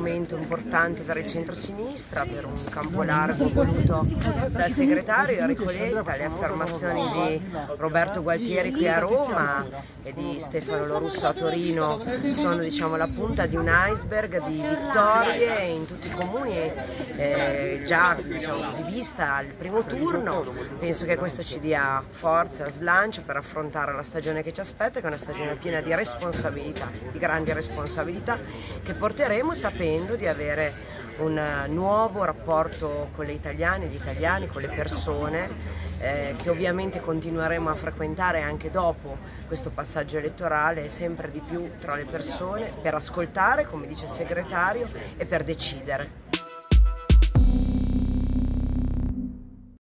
momento importante per il centro-sinistra, per un campo largo voluto dal segretario Enrico Letta, le affermazioni di Roberto Gualtieri qui a Roma e di Stefano Lorusso a Torino. Sono diciamo, la punta di un iceberg di vittorie in tutti i comuni, eh, già diciamo così, vista al primo turno, penso che questo ci dia forza, slancio per affrontare la stagione che ci aspetta, che è una stagione piena di responsabilità, di grandi responsabilità che porteremo sapendo di avere un nuovo rapporto con le italiane, gli italiani, con le persone eh, che ovviamente continueremo a frequentare anche dopo questo passaggio elettorale sempre di più tra le persone per ascoltare, come dice il segretario, e per decidere.